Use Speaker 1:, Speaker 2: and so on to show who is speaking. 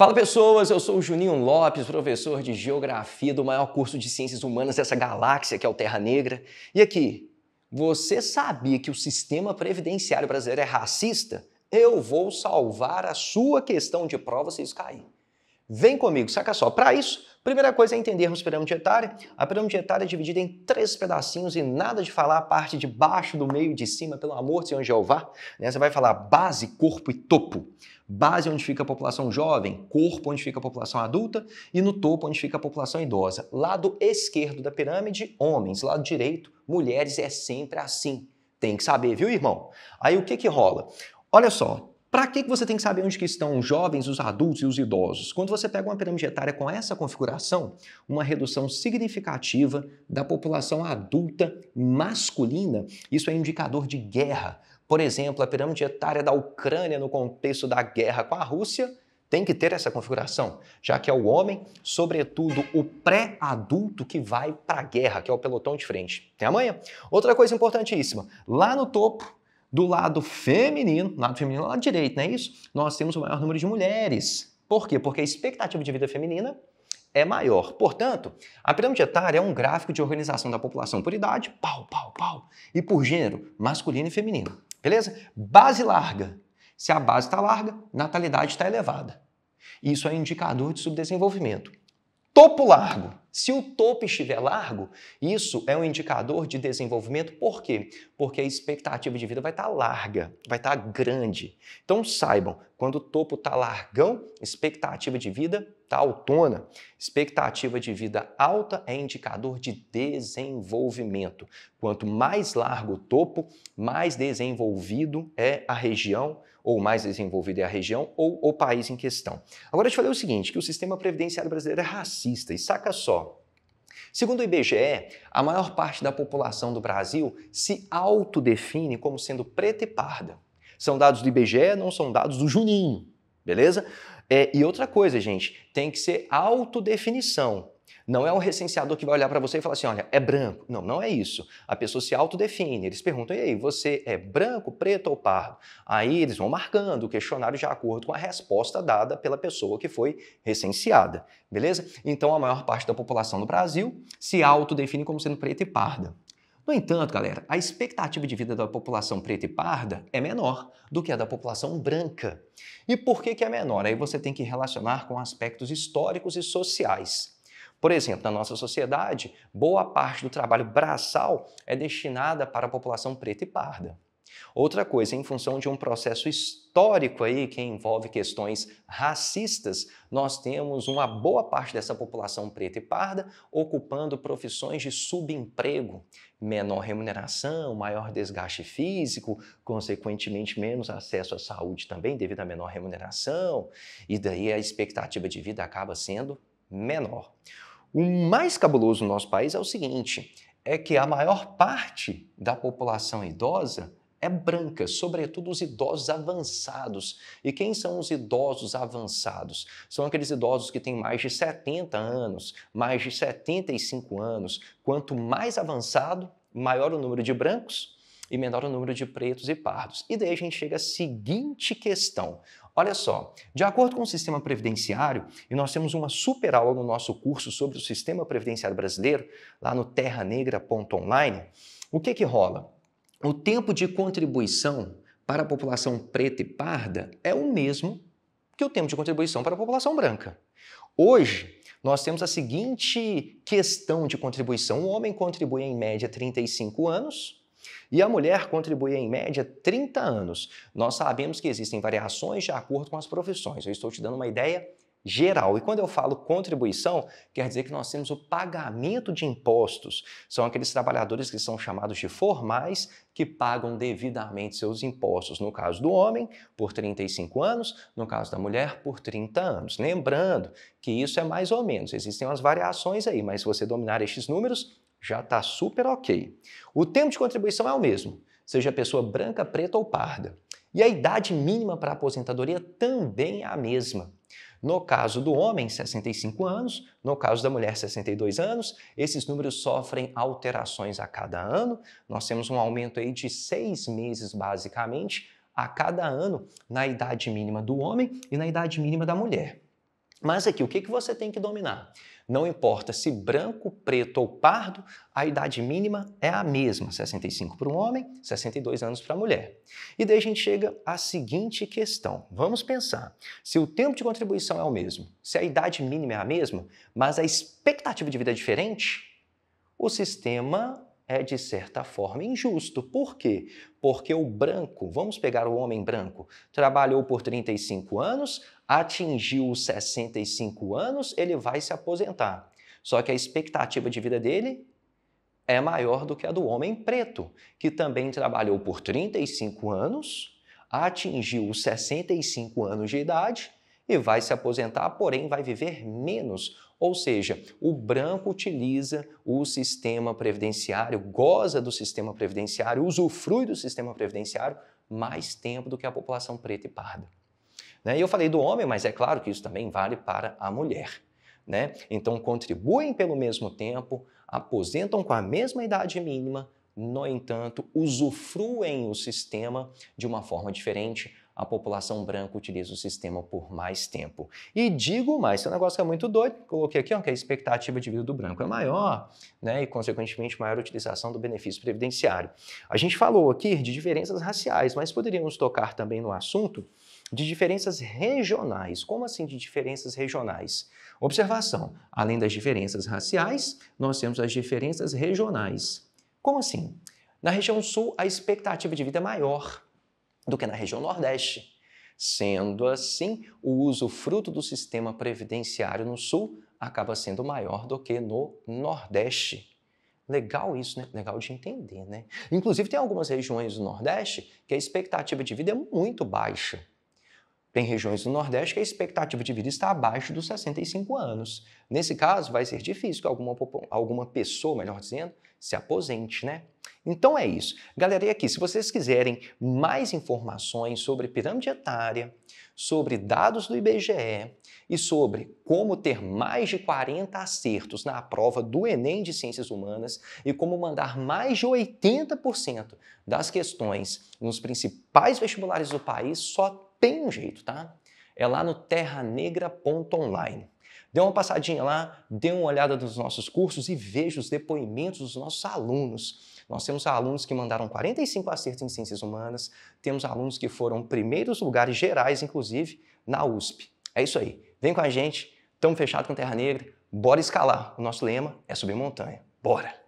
Speaker 1: Fala pessoas, eu sou o Juninho Lopes, professor de Geografia do maior curso de Ciências Humanas dessa galáxia que é o Terra Negra. E aqui, você sabia que o sistema previdenciário brasileiro é racista? Eu vou salvar a sua questão de prova se isso cair. Vem comigo, saca só. Para isso, primeira coisa é entendermos pirâmide etária. A pirâmide etária é dividida em três pedacinhos e nada de falar a parte de baixo, do meio, de cima, pelo amor de Senhor Jeová. Né? Você vai falar base, corpo e topo. Base onde fica a população jovem, corpo onde fica a população adulta e no topo onde fica a população idosa. Lado esquerdo da pirâmide, homens. Lado direito, mulheres. É sempre assim. Tem que saber, viu, irmão? Aí o que que rola? Olha só, para que você tem que saber onde que estão os jovens, os adultos e os idosos? Quando você pega uma pirâmide etária com essa configuração, uma redução significativa da população adulta masculina, isso é indicador de guerra. Por exemplo, a pirâmide etária da Ucrânia no contexto da guerra com a Rússia tem que ter essa configuração, já que é o homem, sobretudo o pré-adulto, que vai para a guerra, que é o pelotão de frente. Tem amanhã? Outra coisa importantíssima, lá no topo, do lado feminino, lado feminino, lado direito, não é isso? Nós temos o maior número de mulheres. Por quê? Porque a expectativa de vida feminina é maior. Portanto, a pirâmide etária é um gráfico de organização da população por idade, pau, pau, pau, e por gênero, masculino e feminino. Beleza? Base larga. Se a base está larga, natalidade está elevada. Isso é indicador de subdesenvolvimento. Topo largo. Se o topo estiver largo, isso é um indicador de desenvolvimento. Por quê? Porque a expectativa de vida vai estar larga, vai estar grande. Então saibam, quando o topo está largão, expectativa de vida está autona. Expectativa de vida alta é indicador de desenvolvimento. Quanto mais largo o topo, mais desenvolvido é a região ou mais desenvolvida é a região ou o país em questão. Agora eu te falei o seguinte, que o sistema previdenciário brasileiro é racista, e saca só, Segundo o IBGE, a maior parte da população do Brasil se autodefine como sendo preta e parda. São dados do IBGE, não são dados do Juninho, beleza? É, e outra coisa, gente, tem que ser autodefinição. Não é um recenseador que vai olhar para você e falar assim: olha, é branco. Não, não é isso. A pessoa se autodefine. Eles perguntam: e aí, você é branco, preto ou pardo? Aí eles vão marcando o questionário de acordo com a resposta dada pela pessoa que foi recenseada. Beleza? Então a maior parte da população do Brasil se autodefine como sendo preta e parda. No entanto, galera, a expectativa de vida da população preta e parda é menor do que a da população branca. E por que, que é menor? Aí você tem que relacionar com aspectos históricos e sociais. Por exemplo, na nossa sociedade, boa parte do trabalho braçal é destinada para a população preta e parda. Outra coisa, em função de um processo histórico aí que envolve questões racistas, nós temos uma boa parte dessa população preta e parda ocupando profissões de subemprego, menor remuneração, maior desgaste físico, consequentemente menos acesso à saúde também devido à menor remuneração, e daí a expectativa de vida acaba sendo menor. O mais cabuloso no nosso país é o seguinte: é que a maior parte da população idosa é branca, sobretudo os idosos avançados. E quem são os idosos avançados? São aqueles idosos que têm mais de 70 anos, mais de 75 anos. Quanto mais avançado, maior o número de brancos e menor o número de pretos e pardos. E daí a gente chega à seguinte questão: Olha só, de acordo com o sistema previdenciário, e nós temos uma super aula no nosso curso sobre o sistema previdenciário brasileiro, lá no terranegra.online, o que que rola? O tempo de contribuição para a população preta e parda é o mesmo que o tempo de contribuição para a população branca. Hoje, nós temos a seguinte questão de contribuição: o homem contribui em média 35 anos, e a mulher contribui em média 30 anos. Nós sabemos que existem variações de acordo com as profissões. Eu estou te dando uma ideia geral. E quando eu falo contribuição, quer dizer que nós temos o pagamento de impostos. São aqueles trabalhadores que são chamados de formais que pagam devidamente seus impostos. No caso do homem, por 35 anos, no caso da mulher, por 30 anos. Lembrando que isso é mais ou menos, existem umas variações aí, mas se você dominar estes números, já está super ok. O tempo de contribuição é o mesmo, seja pessoa branca, preta ou parda. E a idade mínima para aposentadoria também é a mesma. No caso do homem, 65 anos, no caso da mulher, 62 anos, esses números sofrem alterações a cada ano. Nós temos um aumento aí de seis meses, basicamente, a cada ano na idade mínima do homem e na idade mínima da mulher. Mas aqui, o que, que você tem que dominar? Não importa se branco, preto ou pardo, a idade mínima é a mesma, 65 para um homem, 62 anos para a mulher. E daí a gente chega à seguinte questão. Vamos pensar, se o tempo de contribuição é o mesmo, se a idade mínima é a mesma, mas a expectativa de vida é diferente, o sistema é de certa forma injusto. Por quê? Porque o branco, vamos pegar o homem branco, trabalhou por 35 anos, atingiu os 65 anos, ele vai se aposentar. Só que a expectativa de vida dele é maior do que a do homem preto, que também trabalhou por 35 anos, atingiu os 65 anos de idade e vai se aposentar, porém vai viver menos. Ou seja, o branco utiliza o sistema previdenciário, goza do sistema previdenciário, usufrui do sistema previdenciário mais tempo do que a população preta e parda. Né? E eu falei do homem, mas é claro que isso também vale para a mulher. Né? Então, contribuem pelo mesmo tempo, aposentam com a mesma idade mínima, no entanto, usufruem o sistema de uma forma diferente. A população branca utiliza o sistema por mais tempo. E digo mais, esse negócio é muito doido, coloquei aqui ó, que a expectativa de vida do branco é maior, né, e consequentemente maior utilização do benefício previdenciário. A gente falou aqui de diferenças raciais, mas poderíamos tocar também no assunto de diferenças regionais. Como assim de diferenças regionais? Observação: além das diferenças raciais, nós temos as diferenças regionais. Como assim? Na região sul, a expectativa de vida é maior do que na região nordeste. Sendo assim, o uso fruto do sistema previdenciário no sul acaba sendo maior do que no nordeste. Legal isso, né? Legal de entender, né? Inclusive, tem algumas regiões do Nordeste que a expectativa de vida é muito baixa. Tem regiões do Nordeste que a expectativa de vida está abaixo dos 65 anos. Nesse caso, vai ser difícil que alguma, alguma pessoa, melhor dizendo, se aposente, né? Então é isso. Galera, e aqui, se vocês quiserem mais informações sobre pirâmide etária, sobre dados do IBGE e sobre como ter mais de 40 acertos na prova do Enem de Ciências Humanas e como mandar mais de 80% das questões nos principais vestibulares do país, só tem um jeito, tá? É lá no terranegra.online. Dê uma passadinha lá, dê uma olhada nos nossos cursos e veja os depoimentos dos nossos alunos. Nós temos alunos que mandaram 45 acertos em ciências humanas, temos alunos que foram primeiros lugares gerais, inclusive, na USP. É isso aí. Vem com a gente, estamos fechados com Terra Negra, bora escalar. O nosso lema é subir montanha. Bora!